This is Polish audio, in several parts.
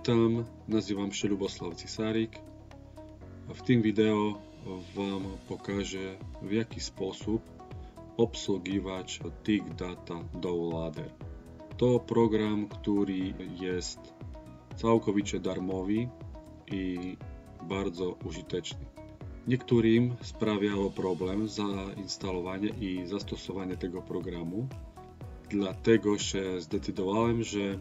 Witam, nazywam się Luboslav Cisarik. W tym wideo Wam pokażę w jaki sposób obsługiwać Tick Data Downloader. To program, który jest całkowicie darmowy i bardzo użyteczny. Niektórym sprawiało problem zainstalowanie i zastosowanie tego programu, dlatego się zdecydowałem, że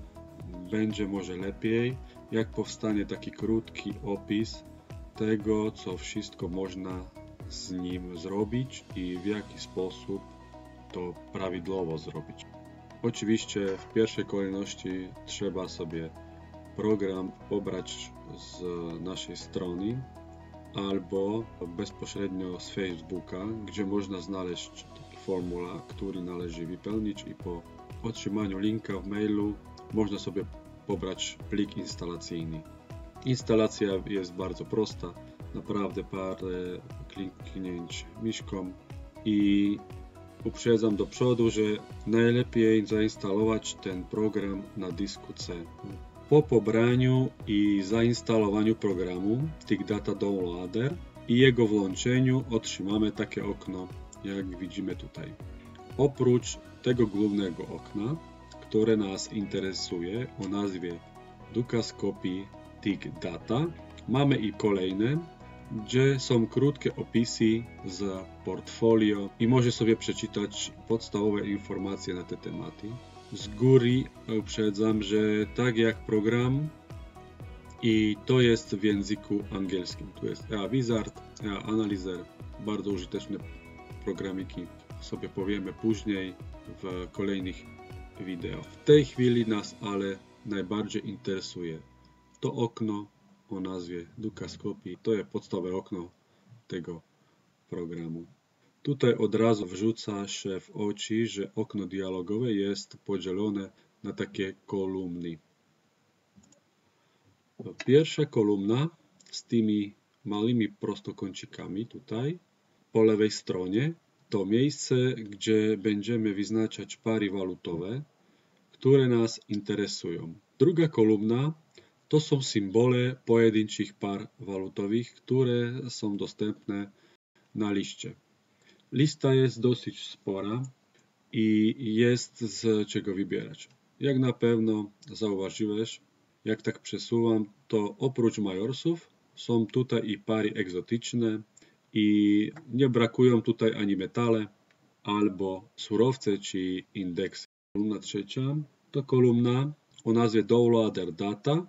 będzie może lepiej, jak powstanie taki krótki opis tego, co wszystko można z nim zrobić i w jaki sposób to prawidłowo zrobić. Oczywiście w pierwszej kolejności trzeba sobie program pobrać z naszej strony albo bezpośrednio z Facebooka, gdzie można znaleźć taki formularz, który należy wypełnić i po otrzymaniu linka w mailu można sobie pobrać plik instalacyjny. Instalacja jest bardzo prosta, naprawdę parę kliknięć myszką i uprzedzam do przodu, że najlepiej zainstalować ten program na dysku C. Po pobraniu i zainstalowaniu programu Tick Data Downloader i jego włączeniu otrzymamy takie okno, jak widzimy tutaj. Oprócz tego głównego okna, które nas interesuje o nazwie Dukaskopii Tick Data, mamy i kolejne, gdzie są krótkie opisy z portfolio i może sobie przeczytać podstawowe informacje na te tematy. Z góry uprzedzam, że tak jak program i to jest w języku angielskim. Tu jest EA Wizard, EA Analyzer, bardzo użyteczne programiki. Sobie powiemy później w kolejnych wideo. W tej chwili nas ale najbardziej interesuje to okno o nazwie Dukaskopii. To jest podstawowe okno tego programu. Tutaj od razu wrzuca się w oczy, że okno dialogowe jest podzielone na takie kolumny. Pierwsza kolumna z tymi małymi prostokącikami tutaj po lewej stronie to miejsce, gdzie będziemy wyznaczać pary walutowe, które nas interesują. Druga kolumna to są symbole pojedynczych par walutowych, które są dostępne na liście. Lista jest dosyć spora i jest z czego wybierać. Jak na pewno zauważyłeś, jak tak przesuwam, to oprócz majorsów są tutaj i pary egzotyczne i nie brakują tutaj ani metale, albo surowce czy indeksy. Kolumna trzecia to kolumna o nazwie Downloader Data.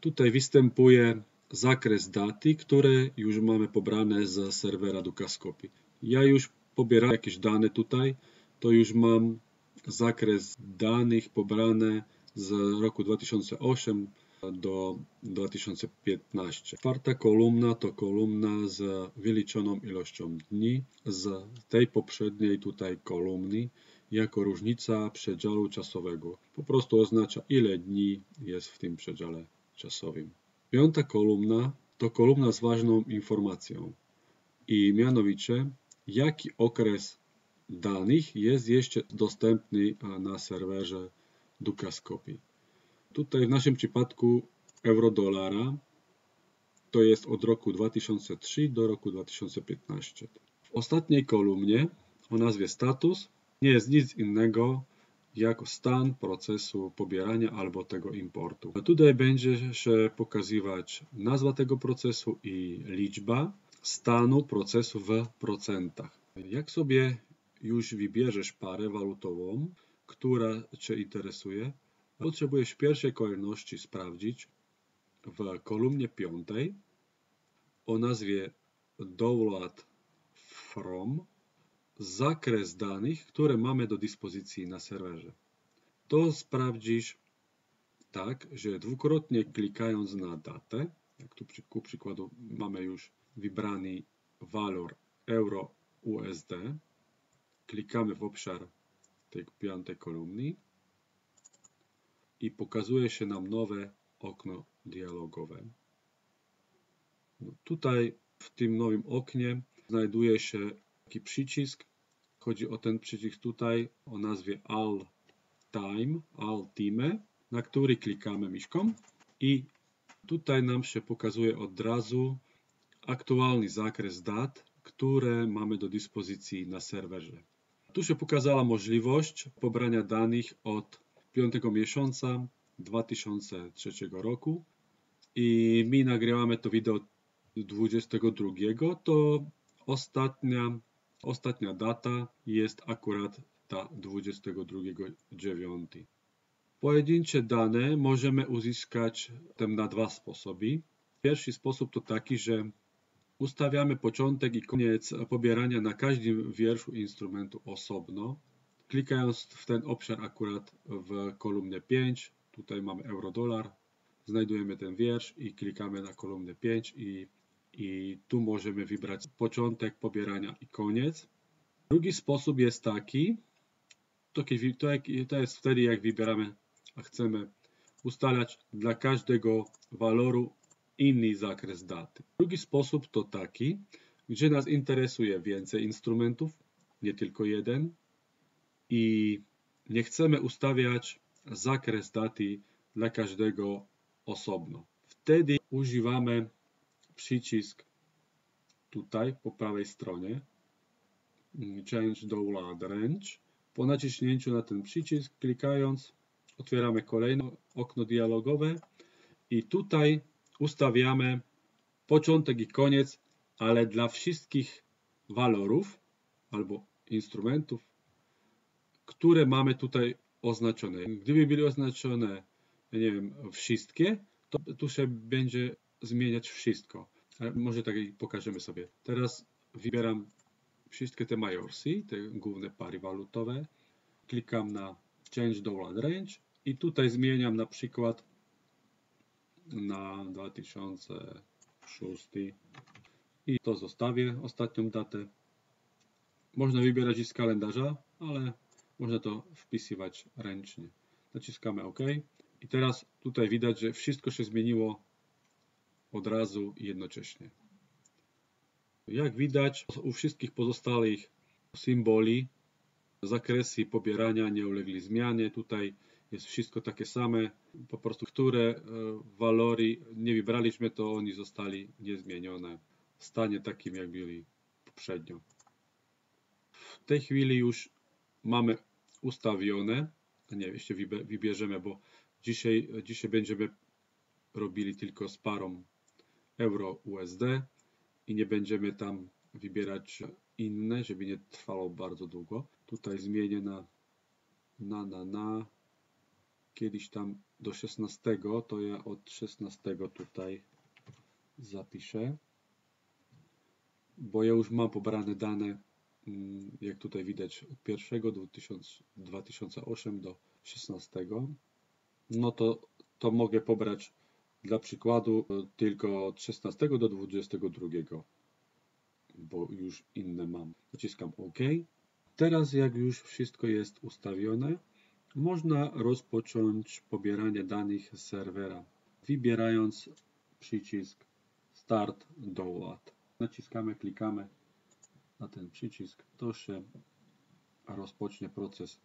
Tutaj występuje zakres daty, które już mamy pobrane z serwera Dukaskopii. Ja już pobieram jakieś dane tutaj, to już mam zakres danych pobrane z roku 2008 do 2015. Czwarta kolumna to kolumna z wyliczoną ilością dni z tej poprzedniej tutaj kolumny jako różnica przedziału czasowego. Po prostu oznacza ile dni jest w tym przedziale czasowym. Piąta kolumna to kolumna z ważną informacją i mianowicie jaki okres danych jest jeszcze dostępny na serwerze Dukaskopii. Tutaj w naszym przypadku euro-dolara to jest od roku 2003 do roku 2015. W ostatniej kolumnie o nazwie status nie jest nic innego jak stan procesu pobierania albo tego importu. Tutaj będzie się pokazywać nazwa tego procesu i liczba stanu procesu w procentach. Jak sobie już wybierzesz parę walutową, która Cię interesuje, potrzebujesz w pierwszej kolejności sprawdzić w kolumnie piątej o nazwie Download From zakres danych, które mamy do dyspozycji na serwerze. To sprawdzisz tak, że dwukrotnie klikając na datę, jak tu ku przykładu mamy już wybrany walor euro USD, klikamy w obszar tej piątej kolumny pokazuje się nam nowe okno dialogowe. No tutaj w tym nowym oknie znajduje się taki przycisk. Chodzi o ten przycisk tutaj o nazwie All Time, All Time, na który klikamy myszką i tutaj nam się pokazuje od razu aktualny zakres dat, które mamy do dyspozycji na serwerze. Tu się pokazała możliwość pobrania danych od 5 miesiąca 2003 roku i my nagrywamy to wideo 22, to ostatnia, ostatnia data jest akurat ta 22.9. Pojedyncze dane możemy uzyskać na dwa sposoby. Pierwszy sposób to taki, że ustawiamy początek i koniec pobierania na każdym wierszu instrumentu osobno. Klikając w ten obszar akurat w kolumnie 5, tutaj mamy euro-dolar, znajdujemy ten wiersz i klikamy na kolumnę 5 i, i tu możemy wybrać początek pobierania i koniec. Drugi sposób jest taki, to, to jest wtedy jak wybieramy, a chcemy ustalać dla każdego waloru inny zakres daty. Drugi sposób to taki, gdzie nas interesuje więcej instrumentów, nie tylko jeden i nie chcemy ustawiać zakres daty dla każdego osobno. Wtedy używamy przycisk tutaj po prawej stronie Change Download Range. Po naciśnięciu na ten przycisk, klikając, otwieramy kolejne okno dialogowe i tutaj ustawiamy początek i koniec, ale dla wszystkich walorów albo instrumentów, które mamy tutaj oznaczone. Gdyby były oznaczone nie wiem, wszystkie, to tu się będzie zmieniać wszystko. Ale może tak pokażemy sobie. Teraz wybieram wszystkie te majorsy, te główne pary walutowe. Klikam na Change Download Range i tutaj zmieniam na przykład na 2006 i to zostawię, ostatnią datę. Można wybierać i z kalendarza, ale można to wpisywać ręcznie. Naciskamy OK. I teraz tutaj widać, że wszystko się zmieniło od razu i jednocześnie. Jak widać, u wszystkich pozostałych symboli zakresy pobierania nie ulegli zmianie. Tutaj jest wszystko takie same. Po prostu, które e, walory nie wybraliśmy, to oni zostali niezmienione w stanie takim, jak byli poprzednio. W tej chwili już mamy ustawione. Nie, jeszcze wybierzemy, bo Dzisiaj, dzisiaj będziemy robili tylko z parą euro-USD i nie będziemy tam wybierać inne, żeby nie trwało bardzo długo. Tutaj zmienię na na, na, na kiedyś tam do 16, to ja od 16 tutaj zapiszę, bo ja już mam pobrane dane, jak tutaj widać, od 1 2008 do 16 no to, to mogę pobrać dla przykładu e, tylko od 16 do 22, bo już inne mam. Naciskam OK. Teraz jak już wszystko jest ustawione, można rozpocząć pobieranie danych z serwera, wybierając przycisk Start Download. Naciskamy, klikamy na ten przycisk, to się rozpocznie proces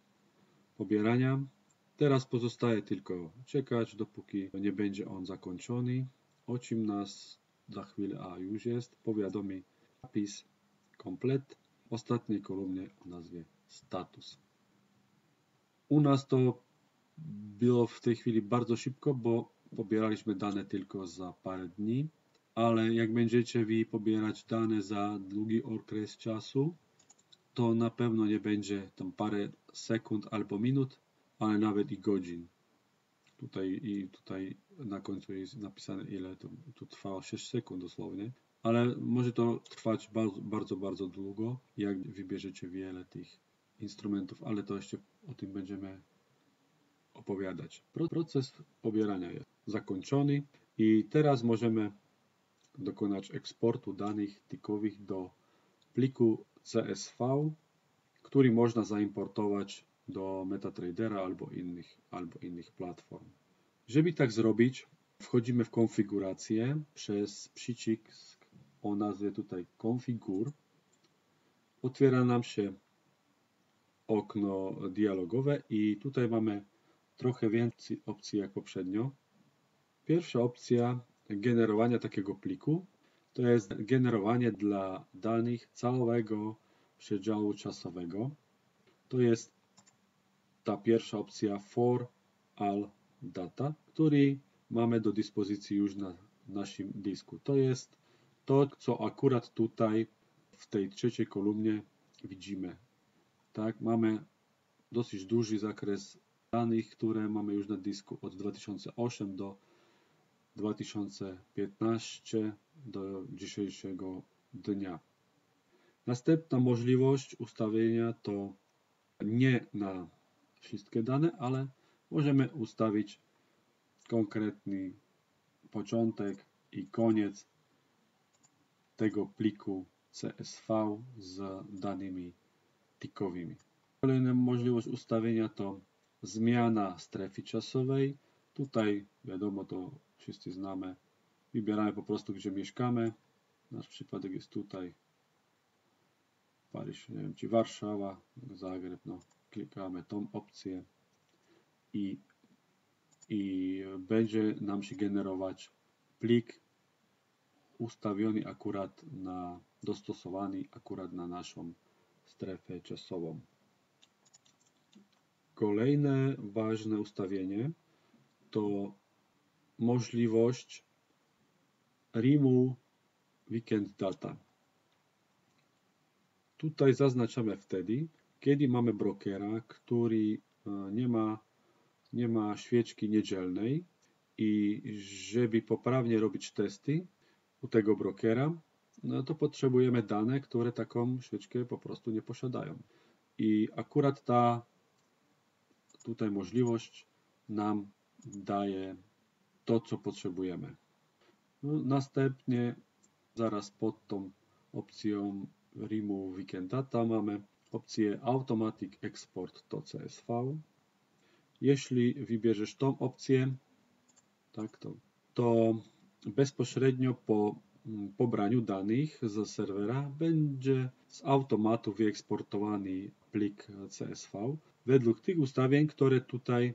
pobierania. Teraz pozostaje tylko czekać, dopóki nie będzie on zakończony, o czym nas za chwilę, a już jest, powiadomi napis komplet w ostatniej kolumnie o nazwie status. U nas to było w tej chwili bardzo szybko, bo pobieraliśmy dane tylko za parę dni, ale jak będziecie wy pobierać dane za długi okres czasu, to na pewno nie będzie tam parę sekund albo minut, ale nawet i godzin. Tutaj i tutaj na końcu jest napisane ile to, to trwało 6 sekund dosłownie, ale może to trwać bardzo, bardzo, bardzo długo, jak wybierzecie wiele tych instrumentów, ale to jeszcze o tym będziemy opowiadać. Proces pobierania jest zakończony i teraz możemy dokonać eksportu danych tikowych do pliku CSV, który można zaimportować do MetaTradera albo innych, albo innych platform. Żeby tak zrobić, wchodzimy w konfigurację przez przycisk o nazwie tutaj Konfigur. Otwiera nam się okno dialogowe i tutaj mamy trochę więcej opcji jak poprzednio. Pierwsza opcja generowania takiego pliku. To jest generowanie dla danych całego przedziału czasowego. To jest ta pierwsza opcja for all data, który mamy do dyspozycji już na naszym dysku. To jest to, co akurat tutaj w tej trzeciej kolumnie widzimy. Tak, mamy dosyć duży zakres danych, które mamy już na dysku od 2008 do 2015 do dzisiejszego dnia. Następna możliwość ustawienia to nie na wszystkie dane, ale możemy ustawić konkretny początek i koniec tego pliku CSV z danymi tikowymi. Kolejna możliwość ustawienia to zmiana strefy czasowej. Tutaj wiadomo to wszyscy znamy. Wybieramy po prostu gdzie mieszkamy. Nasz przypadek jest tutaj. Paryż, nie wiem, czy Warszawa, Zagreb, no. Klikamy tą opcję i, i będzie nam się generować plik ustawiony akurat na, dostosowany akurat na naszą strefę czasową. Kolejne ważne ustawienie to możliwość remove weekend data. Tutaj zaznaczamy wtedy, kiedy mamy brokera, który e, nie ma, nie ma świeczki niedzielnej i żeby poprawnie robić testy u tego brokera, no to potrzebujemy dane, które taką świeczkę po prostu nie posiadają. I akurat ta tutaj możliwość nam daje to, co potrzebujemy. No, następnie zaraz pod tą opcją Remove Weekend Data mamy opcję Automatic Export to CSV. Jeśli wybierzesz tą opcję, tak, to, to bezpośrednio po mm, pobraniu danych ze serwera będzie z automatu wyeksportowany plik CSV według tych ustawień, które tutaj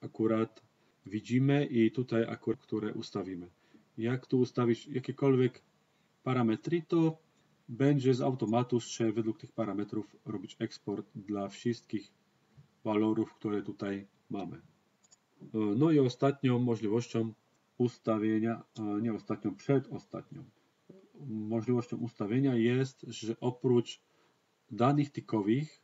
akurat widzimy i tutaj akurat, które ustawimy. Jak tu ustawić jakiekolwiek parametry, to będzie z automatu się według tych parametrów robić eksport dla wszystkich walorów, które tutaj mamy. No i ostatnią możliwością ustawienia, nie ostatnią, przedostatnią możliwością ustawienia jest, że oprócz danych tikowych,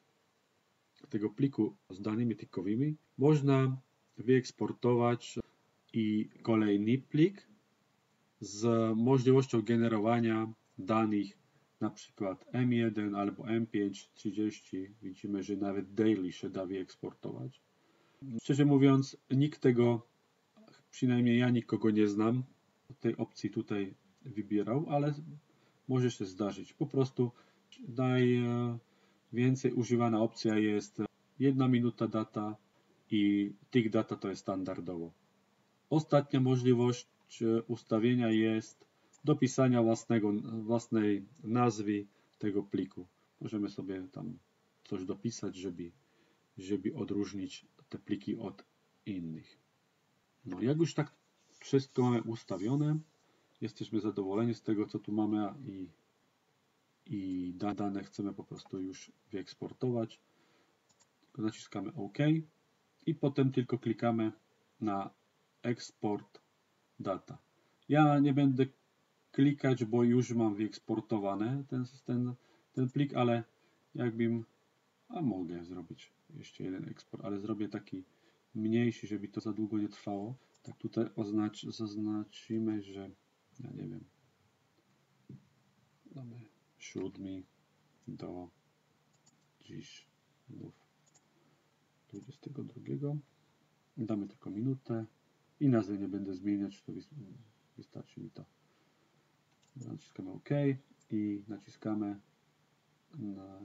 tego pliku z danymi tikowymi, można wyeksportować i kolejny plik z możliwością generowania danych na przykład M1 albo M530. Widzimy, że nawet daily się da wyeksportować. Szczerze mówiąc, nikt tego, przynajmniej ja nikogo nie znam, tej opcji tutaj wybierał, ale może się zdarzyć. Po prostu najwięcej używana opcja jest jedna minuta data i tick data to jest standardowo. Ostatnia możliwość ustawienia jest dopisania własnego, własnej nazwy tego pliku. Możemy sobie tam coś dopisać, żeby, żeby odróżnić te pliki od innych. No, jak już tak wszystko mamy ustawione, jesteśmy zadowoleni z tego, co tu mamy i, i dane chcemy po prostu już wyeksportować. Naciskamy OK i potem tylko klikamy na Export Data. Ja nie będę klikać, bo już mam wyeksportowane ten, ten, ten plik, ale jakbym, a mogę zrobić jeszcze jeden eksport, ale zrobię taki mniejszy, żeby to za długo nie trwało. Tak tutaj oznacz, zaznaczymy, że ja nie wiem, damy 7 do dziś 22. Damy tylko minutę i nazwę nie będę zmieniać, to wystarczy mi to. Naciskamy OK i naciskamy na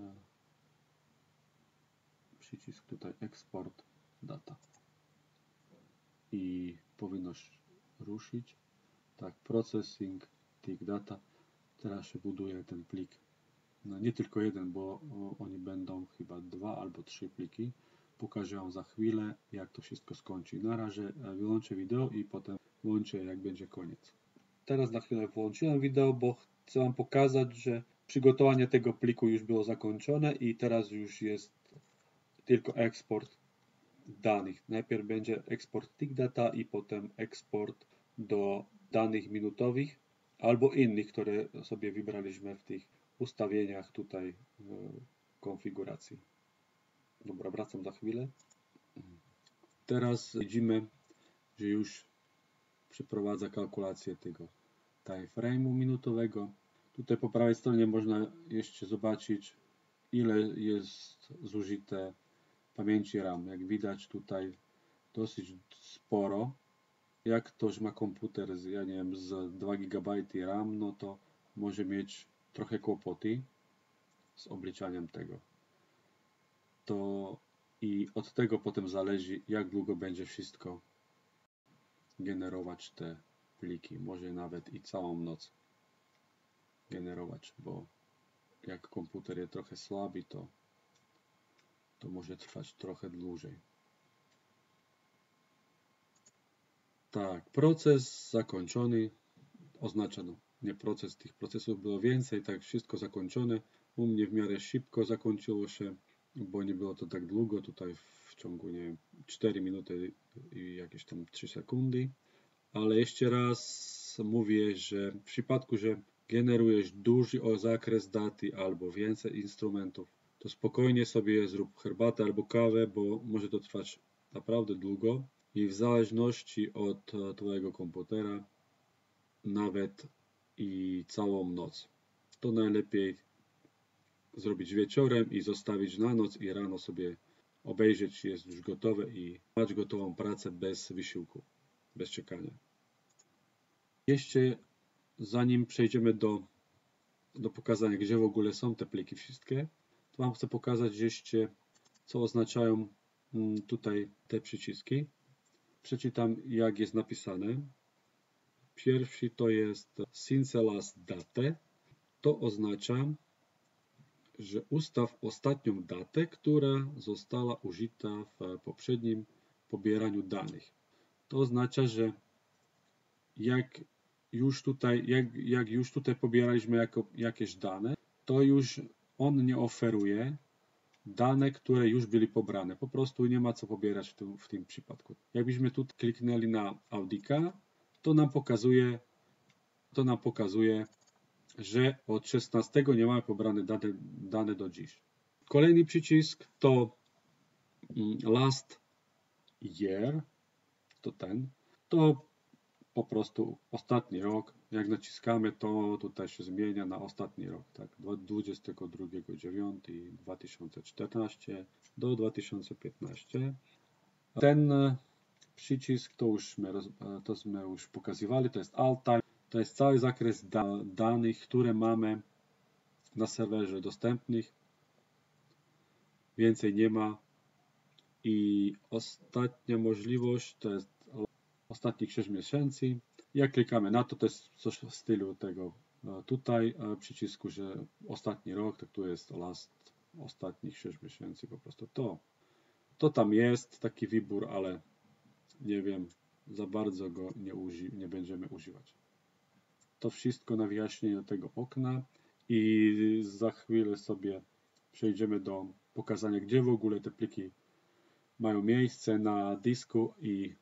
przycisk tutaj Export Data. I powinno ruszyć. Tak, Processing, Tick Data. Teraz się buduje ten plik. No nie tylko jeden, bo oni będą chyba dwa albo trzy pliki. Pokażę Wam za chwilę, jak to wszystko skończy. Na razie e, wyłączę wideo i potem włączę jak będzie koniec. Teraz na chwilę włączyłem wideo, bo chcę Wam pokazać, że przygotowanie tego pliku już było zakończone i teraz już jest tylko eksport danych. Najpierw będzie eksport tick data i potem eksport do danych minutowych albo innych, które sobie wybraliśmy w tych ustawieniach tutaj w konfiguracji. Dobra, wracam za chwilę. Teraz widzimy, że już przeprowadza kalkulację tego time frame'u minutowego. Tutaj po prawej stronie można jeszcze zobaczyć ile jest zużyte pamięci RAM. Jak widać tutaj dosyć sporo. Jak ktoś ma komputer z, ja nie wiem, z 2 GB RAM, no to może mieć trochę kłopoty z obliczaniem tego. To i od tego potem zależy, jak długo będzie wszystko generować te pliki. Może nawet i całą noc generować, bo jak komputer jest trochę słaby, to, to może trwać trochę dłużej. Tak, proces zakończony oznacza, no, nie proces, tych procesów było więcej, tak wszystko zakończone. U mnie w miarę szybko zakończyło się, bo nie było to tak długo, tutaj w ciągu, nie wiem, 4 minuty i jakieś tam 3 sekundy. Ale jeszcze raz mówię, że w przypadku, że generujesz duży zakres daty albo więcej instrumentów, to spokojnie sobie zrób herbatę albo kawę, bo może to trwać naprawdę długo i w zależności od Twojego komputera nawet i całą noc. To najlepiej zrobić wieczorem i zostawić na noc i rano sobie obejrzeć, jest już gotowe i mać gotową pracę bez wysiłku, bez czekania. Jeszcze zanim przejdziemy do, do pokazania, gdzie w ogóle są te pliki wszystkie, to Wam chcę pokazać jeszcze, co oznaczają mm, tutaj te przyciski. Przeczytam, jak jest napisane. Pierwszy to jest since last date. To oznacza, że ustaw ostatnią datę, która została użyta w poprzednim pobieraniu danych. To oznacza, że jak już tutaj, jak, jak już tutaj pobieraliśmy jako, jakieś dane, to już on nie oferuje dane, które już byli pobrane. Po prostu nie ma co pobierać w tym, w tym przypadku. Jakbyśmy tu kliknęli na Audika, to nam pokazuje, to nam pokazuje, że od 16 nie mamy pobrane dane, dane do dziś. Kolejny przycisk to mm, Last Year, to ten. To po prostu ostatni rok. Jak naciskamy, to tutaj się zmienia na ostatni rok, tak? 22.09.2014 do 2015. Ten e, przycisk to już my, to my już pokazywali, to jest all time, to jest cały zakres da danych, które mamy na serwerze dostępnych. Więcej nie ma. I ostatnia możliwość to jest ostatnich 6 miesięcy. Jak klikamy na to, to jest coś w stylu tego e, tutaj przycisku, że ostatni rok, tak tu jest last ostatnich 6 miesięcy po prostu to. To tam jest taki wybór, ale nie wiem, za bardzo go nie, nie będziemy używać. To wszystko na wyjaśnienie tego okna i za chwilę sobie przejdziemy do pokazania, gdzie w ogóle te pliki mają miejsce na dysku i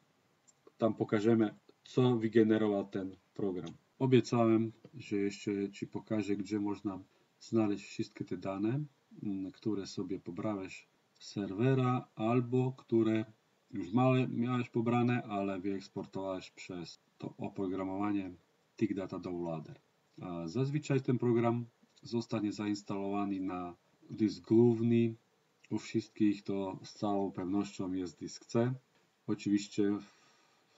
tam pokażemy, co wygenerował ten program. Obiecałem, że jeszcze Ci pokażę, gdzie można znaleźć wszystkie te dane, mm, które sobie pobrałeś z serwera albo które już małe miałeś pobrane, ale wyeksportowałeś przez to oprogramowanie Tick Data Downloader. Zazwyczaj ten program zostanie zainstalowany na dysk główny. U wszystkich to z całą pewnością jest dysk C. Oczywiście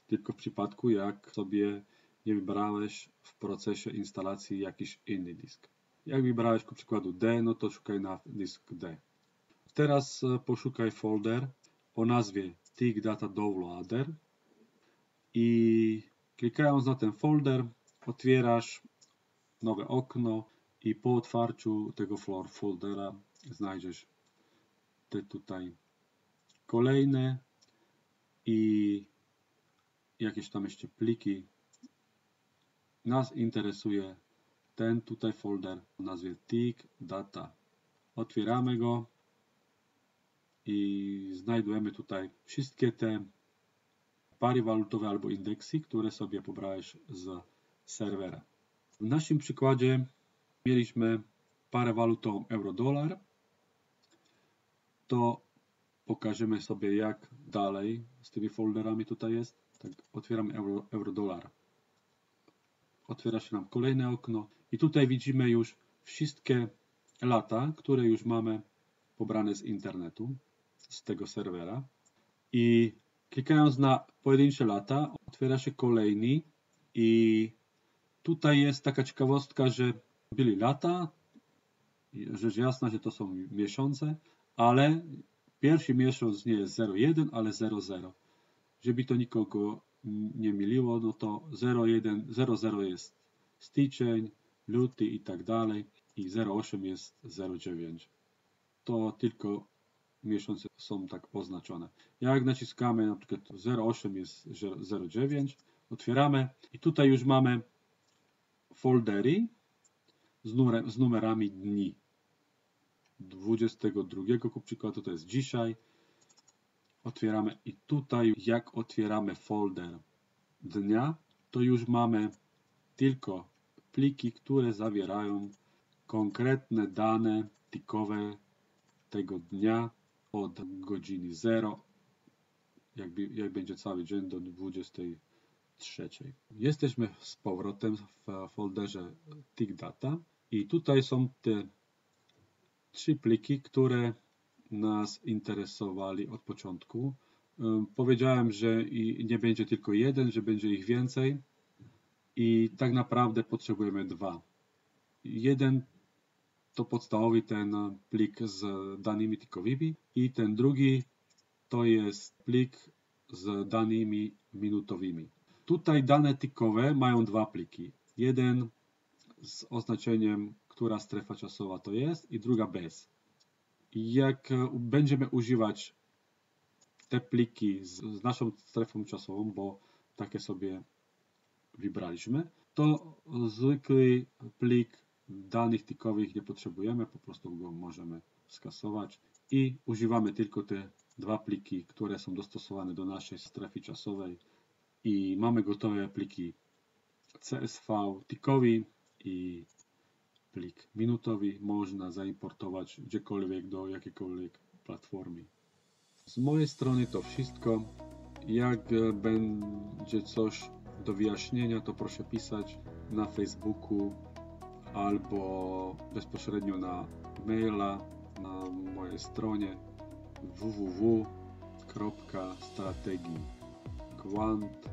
tylko w przypadku, jak sobie nie wybrałeś w procesie instalacji jakiś inny dysk. Jak wybrałeś ku przykładu D, no to szukaj na dysk D. Teraz e, poszukaj folder o nazwie Tick Data Downloader i klikając na ten folder otwierasz nowe okno i po otwarciu tego foldera znajdziesz te tutaj kolejne i jakieś tam jeszcze pliki. Nas interesuje ten tutaj folder o nazwie TIG Data. Otwieramy go i znajdujemy tutaj wszystkie te pary walutowe albo indeksy, które sobie pobrałeś z serwera. W naszym przykładzie mieliśmy parę walutą euro-dolar. To pokażemy sobie jak dalej z tymi folderami tutaj jest. Tak, otwieramy euro, euro-dolar. Otwiera się nam kolejne okno i tutaj widzimy już wszystkie lata, które już mamy pobrane z internetu, z tego serwera. I klikając na pojedyncze lata, otwiera się kolejny i tutaj jest taka ciekawostka, że byli lata, rzecz jasna, że to są miesiące, ale pierwszy miesiąc nie jest 01, ale 00. Żeby to nikogo nie myliło, no to 01, 00 jest styczeń, luty i tak dalej i 08 jest 09. To tylko miesiące są tak oznaczone. Jak naciskamy na przykład 08 jest 09, otwieramy i tutaj już mamy foldery z, numer, z numerami dni. 22 ku przykładu to jest dzisiaj. Otwieramy i tutaj jak otwieramy folder dnia, to już mamy tylko pliki, które zawierają konkretne dane tikowe tego dnia od godziny 0, jak, jak będzie cały dzień do 23. Jesteśmy z powrotem w folderze Tick Data i tutaj są te trzy pliki, które nas interesowali od początku. Powiedziałem, że nie będzie tylko jeden, że będzie ich więcej i tak naprawdę potrzebujemy dwa. Jeden to podstawowy ten plik z danymi tikowymi i ten drugi to jest plik z danymi minutowymi. Tutaj dane tikowe mają dwa pliki. Jeden z oznaczeniem, która strefa czasowa to jest i druga bez. Jak będziemy używać te pliki z, z naszą strefą czasową, bo takie sobie wybraliśmy, to zwykły plik danych tikowych nie potrzebujemy, po prostu go możemy skasować i używamy tylko te dwa pliki, które są dostosowane do naszej strefy czasowej i mamy gotowe pliki CSV tikowi i plik minutowy można zaimportować gdziekolwiek do jakiejkolwiek platformy. Z mojej strony to wszystko. Jak będzie coś do wyjaśnienia, to proszę pisać na Facebooku albo bezpośrednio na maila na mojej stronie www.strategii.quant.pl